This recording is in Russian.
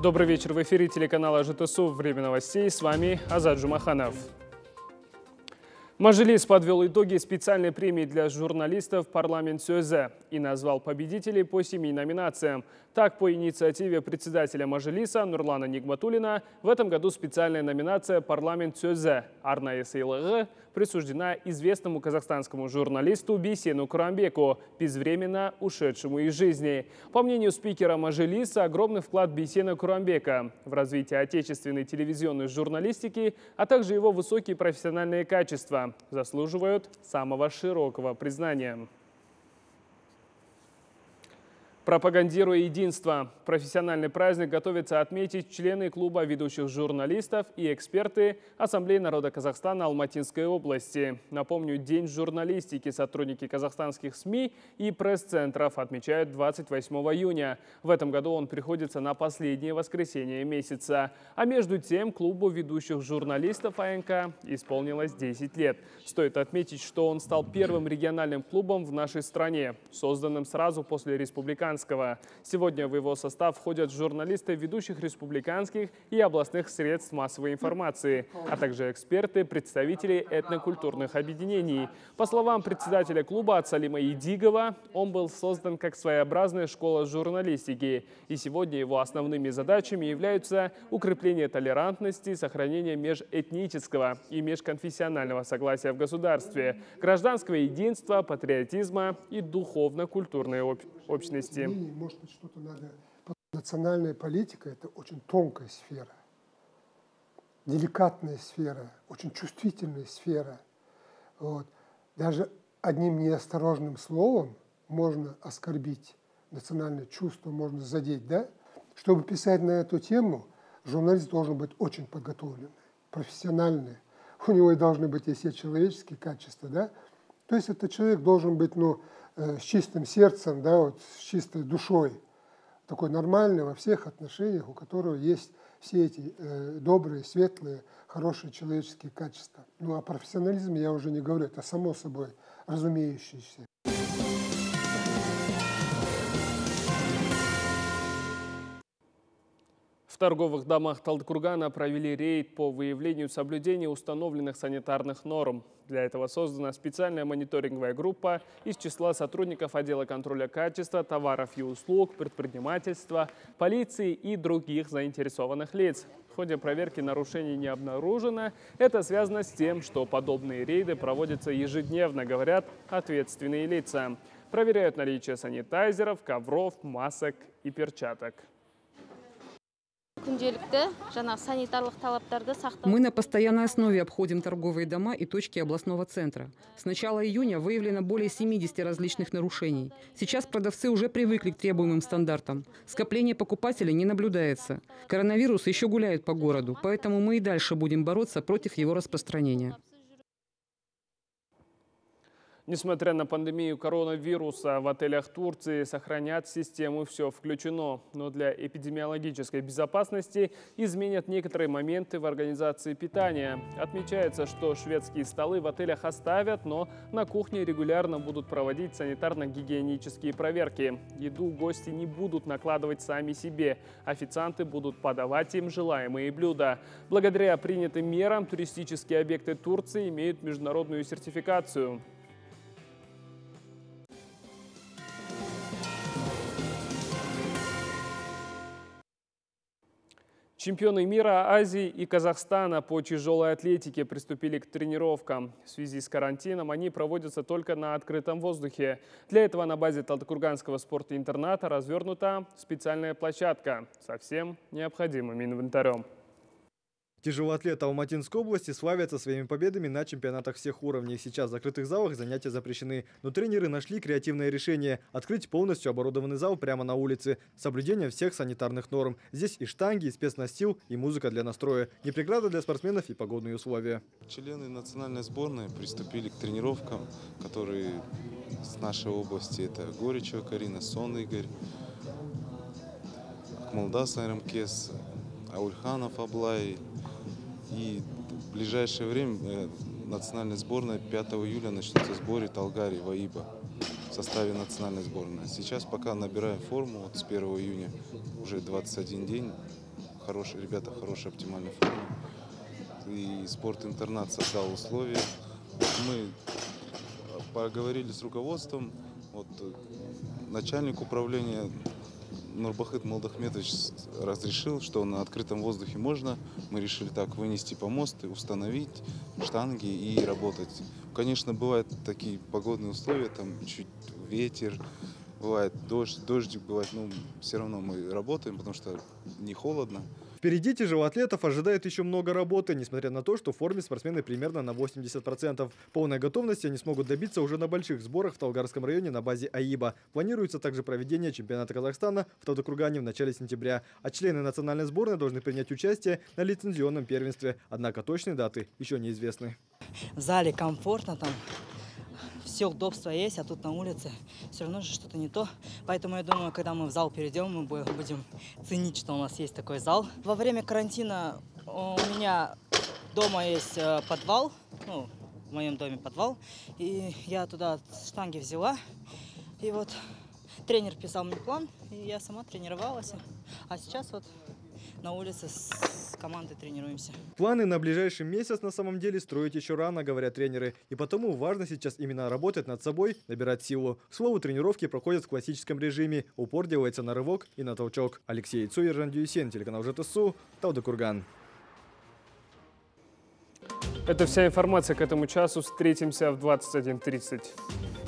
Добрый вечер. В эфире телеканала ЖТСУ «Время новостей». С вами Азад Жумаханов. Мажилис подвел итоги специальной премии для журналистов «Парламент Сюэзе» и назвал победителей по семи номинациям. Так, по инициативе председателя Мажилиса Нурлана Нигматулина в этом году специальная номинация «Парламент Сюэзе» Арна СЛГ присуждена известному казахстанскому журналисту Бейсену Курамбеку, безвременно ушедшему из жизни. По мнению спикера Мажилиса, огромный вклад Бейсена Курамбека в развитие отечественной телевизионной журналистики, а также его высокие профессиональные качества заслуживают самого широкого признания. Пропагандируя единство, профессиональный праздник готовится отметить члены клуба ведущих журналистов и эксперты Ассамблеи народа Казахстана Алматинской области. Напомню, День журналистики сотрудники казахстанских СМИ и пресс-центров отмечают 28 июня. В этом году он приходится на последнее воскресенье месяца. А между тем, клубу ведущих журналистов АНК исполнилось 10 лет. Стоит отметить, что он стал первым региональным клубом в нашей стране, созданным сразу после республиканского Луганского. Сегодня в его состав входят журналисты ведущих республиканских и областных средств массовой информации, а также эксперты, представители этнокультурных объединений. По словам председателя клуба Ацалима Идигова, он был создан как своеобразная школа журналистики. И сегодня его основными задачами являются укрепление толерантности, сохранение межэтнического и межконфессионального согласия в государстве, гражданского единства, патриотизма и духовно-культурной общности мнений, может быть, что-то надо... Национальная политика – это очень тонкая сфера, деликатная сфера, очень чувствительная сфера. Вот. Даже одним неосторожным словом можно оскорбить национальное чувство, можно задеть, да? Чтобы писать на эту тему, журналист должен быть очень подготовленный, профессиональный. У него и должны быть и все человеческие качества, да? То есть этот человек должен быть, ну, с чистым сердцем, да, вот, с чистой душой, такой нормальный во всех отношениях, у которого есть все эти э, добрые, светлые, хорошие человеческие качества. Ну, о профессионализме я уже не говорю, это само собой разумеющееся. В торговых домах Талдыкургана провели рейд по выявлению соблюдения установленных санитарных норм. Для этого создана специальная мониторинговая группа из числа сотрудников отдела контроля качества, товаров и услуг, предпринимательства, полиции и других заинтересованных лиц. В ходе проверки нарушений не обнаружено. Это связано с тем, что подобные рейды проводятся ежедневно, говорят ответственные лица. Проверяют наличие санитайзеров, ковров, масок и перчаток. Мы на постоянной основе обходим торговые дома и точки областного центра. С начала июня выявлено более 70 различных нарушений. Сейчас продавцы уже привыкли к требуемым стандартам. Скопление покупателей не наблюдается. Коронавирус еще гуляет по городу, поэтому мы и дальше будем бороться против его распространения. Несмотря на пандемию коронавируса, в отелях Турции сохранят систему «Все включено». Но для эпидемиологической безопасности изменят некоторые моменты в организации питания. Отмечается, что шведские столы в отелях оставят, но на кухне регулярно будут проводить санитарно-гигиенические проверки. Еду гости не будут накладывать сами себе. Официанты будут подавать им желаемые блюда. Благодаря принятым мерам туристические объекты Турции имеют международную сертификацию. Чемпионы мира, Азии и Казахстана по тяжелой атлетике приступили к тренировкам. В связи с карантином они проводятся только на открытом воздухе. Для этого на базе Талдыкурганского спорта-интерната развернута специальная площадка со всем необходимым инвентарем. Тяжелоатлеты Алматинской области славятся своими победами на чемпионатах всех уровней. Сейчас в закрытых залах занятия запрещены. Но тренеры нашли креативное решение – открыть полностью оборудованный зал прямо на улице. С соблюдением всех санитарных норм. Здесь и штанги, и спецнастил, и музыка для настроя. Не преграда для спортсменов и погодные условия. Члены национальной сборной приступили к тренировкам, которые с нашей области. Это Горичева Карина, Сон Игорь, Акмалдас Айрамкес, Аульханов Аблай, и в ближайшее время э, национальная сборная 5 июля начнется сборе Талгари, Ваиба в составе национальной сборной. Сейчас пока набираем форму, вот с 1 июня уже 21 день, хорошие ребята, хорошая оптимальная форма. И спорт-интернат создал условия. Мы поговорили с руководством, вот э, начальник управления Нурбахыт Молдахметович разрешил, что на открытом воздухе можно. Мы решили так вынести помосты, установить штанги и работать. Конечно, бывают такие погодные условия, там чуть ветер, бывает дождь, дождик бывает, но все равно мы работаем, потому что не холодно. Впереди тяжелоатлетов ожидает еще много работы, несмотря на то, что в форме спортсмены примерно на 80%. Полной готовности они смогут добиться уже на больших сборах в Талгарском районе на базе АИБа. Планируется также проведение чемпионата Казахстана в Тавдокургане в начале сентября. А члены национальной сборной должны принять участие на лицензионном первенстве. Однако точные даты еще неизвестны. В зале комфортно, там все удобства есть, а тут на улице все равно же что-то не то. Поэтому я думаю, когда мы в зал перейдем, мы будем ценить, что у нас есть такой зал. Во время карантина у меня дома есть э, подвал, ну, в моем доме подвал, и я туда штанги взяла, и вот тренер писал мне план, и я сама тренировалась. А сейчас вот на улице с командой тренируемся. Планы на ближайший месяц на самом деле строить еще рано, говорят тренеры. И потому важно сейчас именно работать над собой, набирать силу. К слову, тренировки проходят в классическом режиме. Упор делается на рывок и на толчок. Алексей Цуер, Жан Дюйсен, телеканал ЖТСУ, Талдыкурган. Это вся информация к этому часу. Встретимся в 21.30.